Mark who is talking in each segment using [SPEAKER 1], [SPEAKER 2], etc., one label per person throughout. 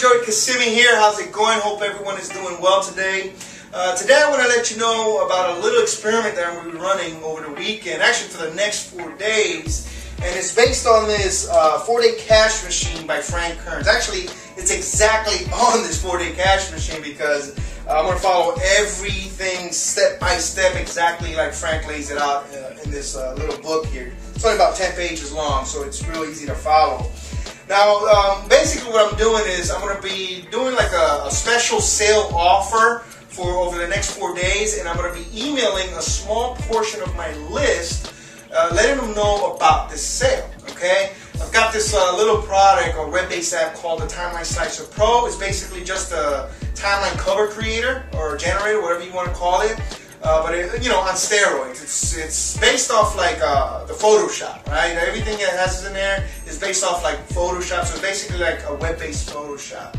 [SPEAKER 1] Joey Kissimmee here. How's it going? Hope everyone is doing well today. Uh, today I want to let you know about a little experiment that I'm going to be running over the weekend, actually for the next four days. And it's based on this uh, four-day cash machine by Frank Kern's. Actually, it's exactly on this four-day cash machine because uh, I'm going to follow everything step by step exactly like Frank lays it out uh, in this uh, little book here. It's only about 10 pages long, so it's real easy to follow. Now, um, basically what I'm doing is I'm going to be doing like a, a, special sale offer for over the next four days, and I'm going to be emailing a small portion of my list, uh, letting them know about this sale, okay? I've got this uh, little product or web-based app called the Timeline Slicer Pro. It's basically just a timeline cover creator or generator, whatever you want to call it. Uh, but it, you know, on steroids. It's it's based off like uh, the Photoshop, right? Everything it has in there is based off like Photoshop, so it's basically like a web-based Photoshop.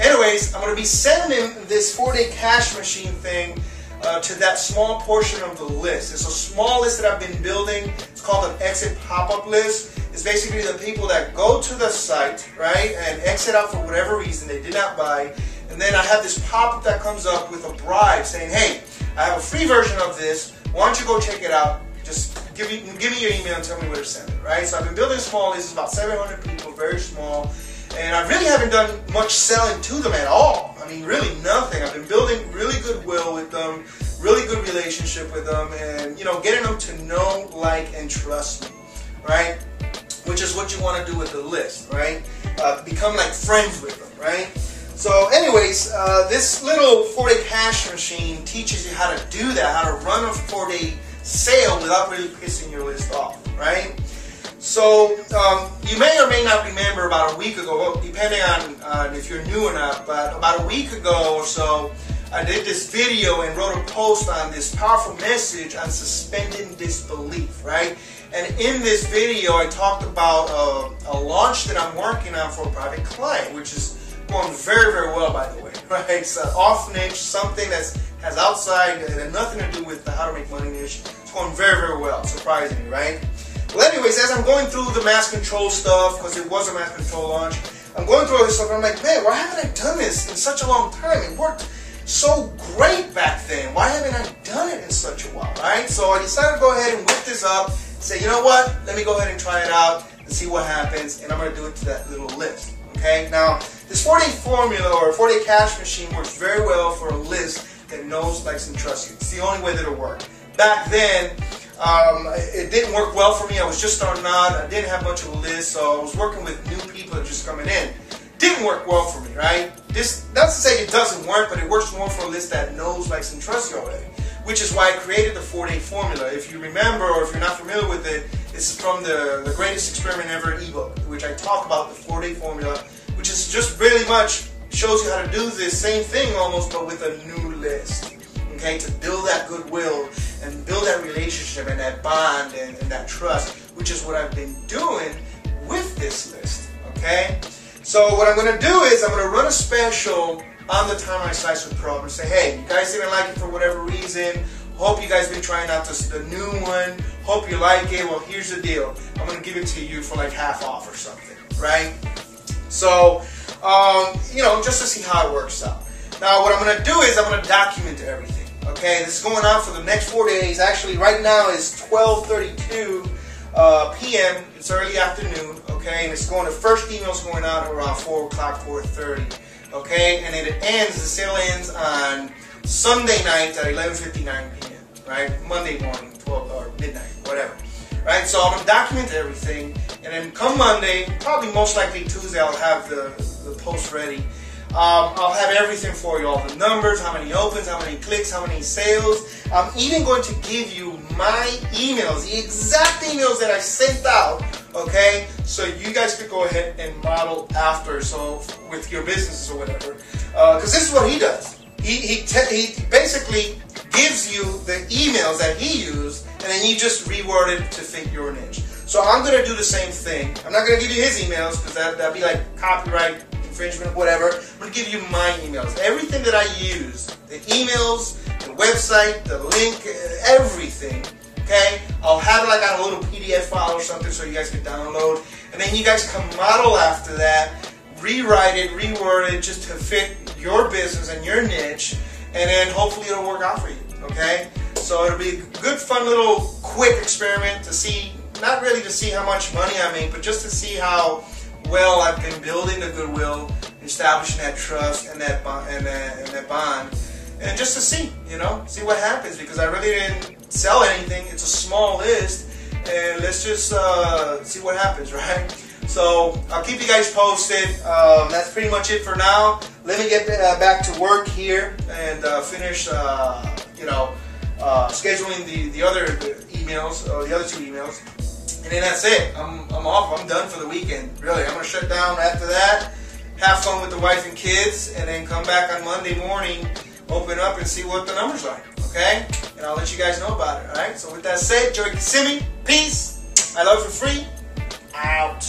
[SPEAKER 1] Anyways, I'm going to be sending this four-day cash machine thing uh, to that small portion of the list. It's a small list that I've been building. It's called an exit pop-up list. It's basically the people that go to the site, right, and exit out for whatever reason they did not buy. And then I have this pop-up that comes up with a bribe saying, hey, I have a free version of this. Why don't you go check it out? Just give me, give me your email and tell me where to send it, right? So I've been building small. This is about 700 people, very small. And I really haven't done much selling to them at all. I mean, really nothing. I've been building really goodwill with them, really good relationship with them, and, you know, getting them to know, like, and trust me, right? Which is what you want to do with the list, right? Uh, become like friends with them, right? So anyways, uh, this little four-day cash machine teaches you how to do that, how to run a four-day sale without really pissing your list off, right? So um, you may or may not remember about a week ago, depending on uh, if you're new or not, but about a week ago or so, I did this video and wrote a post on this powerful message on suspending disbelief, right? And in this video, I talked about a, a launch that I'm working on for a private client, which is going very, very well, by the way, right? It's an off niche, something that has outside and nothing to do with the how to make money niche. It's going very, very well, surprisingly, right? Well, anyways, as I'm going through the mass control stuff, because it was a mass control launch, I'm going through all this stuff, and I'm like, man, why haven't I done this in such a long time? It worked so great back then. Why haven't I done it in such a while, right? So I decided to go ahead and whip this up, say, you know what? Let me go ahead and try it out and see what happens, and I'm going to do it to that little list. Okay, now this 4-day formula or 4-day cash machine works very well for a list that knows, likes, and trusts you. It's the only way that it'll work. Back then, um, it didn't work well for me. I was just starting out. I didn't have much of a list, so I was working with new people that just coming in. Didn't work well for me, right? This not to say it doesn't work, but it works more for a list that knows, likes, and trusts you already. Which is why I created the four-day formula. If you remember, or if you're not familiar with it, it's from the, the Greatest Experiment Ever ebook, which I talk about the four-day formula, which is just really much shows you how to do this same thing almost, but with a new list. Okay, to build that goodwill and build that relationship and that bond and, and that trust, which is what I've been doing with this list. Okay, so what I'm going to do is I'm going to run a special on the time Timeline Slicer Pro and say, hey, you guys didn't like it for whatever reason. Hope you guys been trying out this, the new one. Hope you like it. Well, here's the deal. I'm to give it to you for like half off or something, right? So, um, you know, just to see how it works out. Now, what I'm going to do is I'm going to document everything. Okay, this is going on for the next four days. Actually, right now is 12:32 uh, p.m. It's early afternoon. Okay, and it's going. The first email's going out around 4 o'clock, 4:30. Okay, and it ends. The sale ends on Sunday night at 11:59 p.m. Right, Monday morning, 12 or midnight, whatever. Right, so I'm gonna document everything, and then come Monday, probably most likely Tuesday, I'll have the the post ready. Um, I'll have everything for you, all the numbers, how many opens, how many clicks, how many sales. I'm even going to give you my emails, the exact emails that I sent out, okay? So you guys could go ahead and model after, so with your businesses or whatever. Because uh, this is what he does. He, he, he basically gives you the emails that he used, and then you just reword it to fit your niche. So I'm to do the same thing. I'm not to give you his emails because that, that'd be like copyright infringement, whatever. I'm to give you my emails. Everything that I use, the emails, the website, the link, uh, everything. Okay? I'll have it like on a little PDF file or something so you guys can download. And then you guys can model after that rewrite it, reword it just to fit your business and your niche, and then hopefully it'll work out for you. Okay? So it'll be a good, fun little quick experiment to see, not really to see how much money I make, but just to see how well I've been building the goodwill, establishing that trust and that bond, and that, and that bond, and just to see, you know, see what happens because I really didn't sell anything. It's a small list, and let's just uh, see what happens, right? So I'll keep you guys posted. Um, that's pretty much it for now. Let me get uh, back to work here and uh, finish, uh, you know, scheduling the, the other emails, or the other two emails. And then that's it. I'm, I'm off. I'm done for the weekend. Really, I'm going to shut down after that, have fun with the wife and kids, and then come back on Monday morning, open up, and see what the numbers are. Okay? And I'll let you guys know about it. All right? So, with that said, Joey Kissimmee, peace. I love you free. Out.